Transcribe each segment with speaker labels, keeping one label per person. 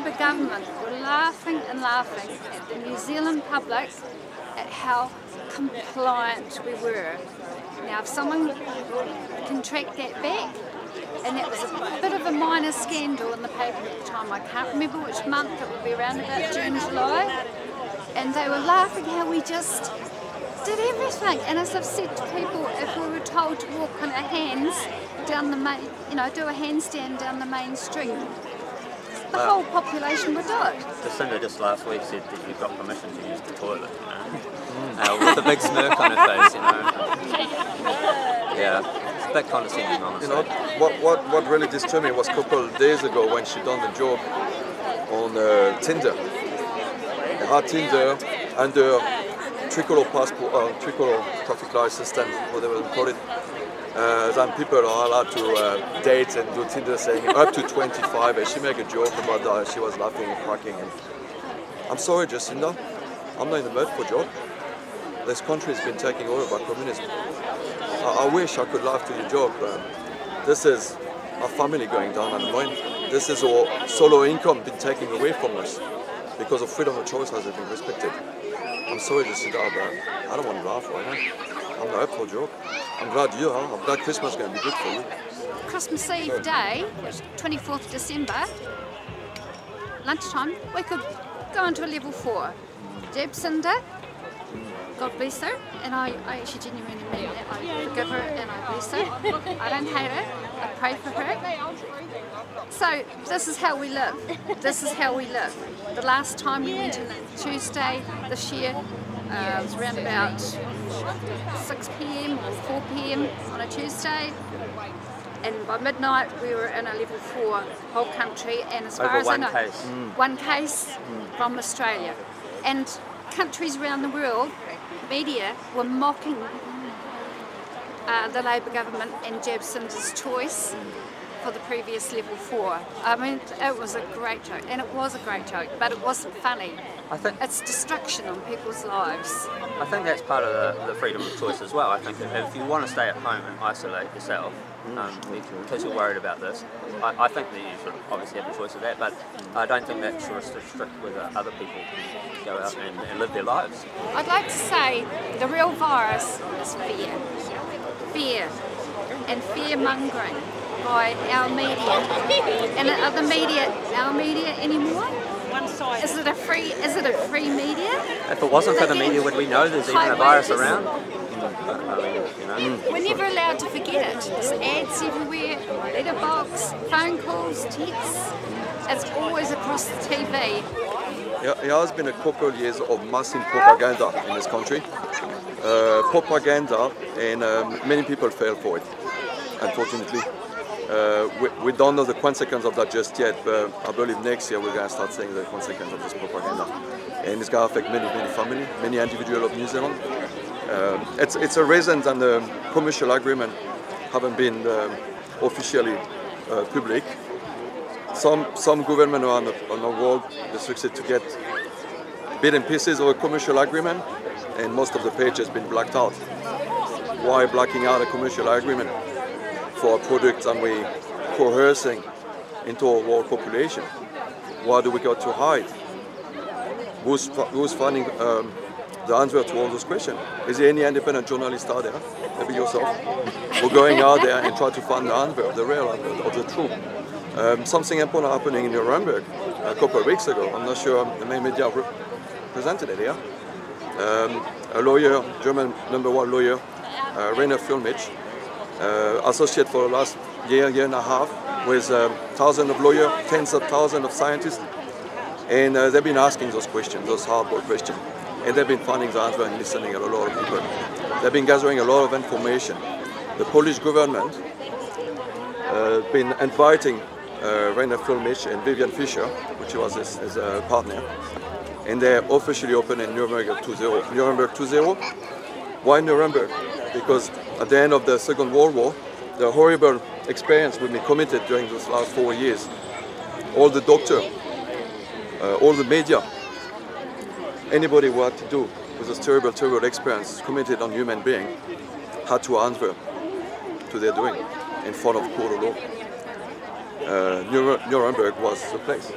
Speaker 1: Labour government were laughing and laughing at the New Zealand public at how compliant we were. Now, if someone can track that back, and that was a bit of a minor scandal in the paper at the time. I can't remember which month, it would be around about June, July. And they were laughing how we just did everything. And as I've said to people, if we were told to walk on our hands down the main, you know, do a handstand down the main street, the whole population would do it.
Speaker 2: Jacinda just last week said that you've got permission to use the toilet, you know, uh, with a big smirk on her face, you know. Yeah, it's a bit condescending, honestly.
Speaker 3: You know, what, what, what really disturbed me was a couple of days ago when she done the job on uh, Tinder. They had Tinder under tricolor passport, uh, tricolor traffic light system, whatever they call it. Uh, then people are allowed to uh, date and do Tinder saying up to 25 and she made a joke about that, she was laughing and cracking. And I'm sorry Jacinda, I'm not in the mood for job. This country has been taken over by communism. I, I wish I could laugh to your job, but this is our family going down the moment. This is our solo income being taken away from us because of freedom of choice hasn't been respected. I'm sorry Jacinda, but I don't want to laugh right now. I'm not up for a job. I'm glad you are. I'm glad Christmas is going to be good for you.
Speaker 1: Christmas Eve day, 24th December, lunchtime, we could go into a level four. Jacinda, God bless her, and I, I actually genuinely mean that. I forgive her and I bless her. I don't hate her, I pray for her. So this is how we live. This is how we live. The last time we went in Tuesday this year, uh, it was around about 6 p.m. or 4 p.m. on a Tuesday. And by midnight we were in a level 4 whole country and as far as I know,
Speaker 2: case.
Speaker 1: one case from Australia. And countries around the world, media were mocking uh, the Labour government and Jacinda's choice for the previous level 4. I mean, it was a great joke, and it was a great joke, but it wasn't funny.
Speaker 2: I think
Speaker 1: It's destruction on people's lives.
Speaker 2: I think that's part of the, the freedom of choice as well. I think if you want to stay at home and isolate yourself, um, because you're worried about this, I, I think that you should obviously have the choice of that, but I don't think that should restrict whether other people can go out and, and live their lives.
Speaker 1: I'd like to say the real virus is fear. Fear. And fear mongering by our media. And are the media our media anymore? Is it a free is it a free media?
Speaker 2: If it wasn't for the media, would we know there's even a virus around? I you know.
Speaker 1: We're never allowed to forget it. There's ads everywhere, letterbox, phone calls, texts. It's always across the TV.
Speaker 3: Yeah, it has been a couple of years of massive propaganda in this country. Uh, propaganda, and um, many people fell for it, unfortunately. Uh, we, we don't know the consequence of that just yet, but I believe next year we're going to start seeing the consequence of this propaganda. And it's going to affect many, many families, many individuals of New Zealand. Um, it's, it's a reason that the commercial agreement haven't been um, officially uh, public. Some, some government around the, around the world succeed to get bit and pieces of a commercial agreement, and most of the page has been blacked out. Why blacking out a commercial agreement for a product and we coercing into our world population? Why do we got to hide? Who's, who's finding um, the answer to all those questions? Is there any independent journalist out there, maybe yourself, who going out there and try to find the answer, the real answer, or the truth? Um, something important happening in Nuremberg a couple of weeks ago. I'm not sure the main media re- presented it here. Um, a lawyer, German number one lawyer, uh, Reiner Fuellmich, uh, associate for the last year, year and a half with um, thousands of lawyers, tens of thousands of scientists, and uh, they've been asking those questions, those hardball questions, and they've been finding the answer and listening to a lot of people. They've been gathering a lot of information. The Polish government uh, been inviting uh, Reiner Fuellmich and Vivian Fischer, which was his, his uh, partner, and they officially opened in Nuremberg 2.0. Nuremberg 2.0. Why Nuremberg? Because at the end of the Second World War, the horrible experience been committed during those last four years, all the doctor, uh, all the media, anybody who had to do with this terrible, terrible experience committed on human being had to answer to their doing in front of court of law. Uh, Nuremberg was the place.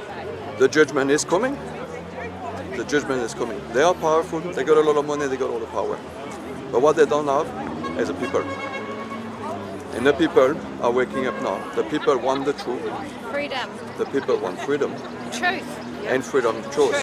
Speaker 3: the judgment is coming. The judgment is coming. They are powerful, they got a lot of money, they got all the power. But what they don't have is a people. And the people are waking up now. The people want the truth.
Speaker 1: Freedom,
Speaker 3: The people want freedom
Speaker 1: truth.
Speaker 3: and freedom of choice.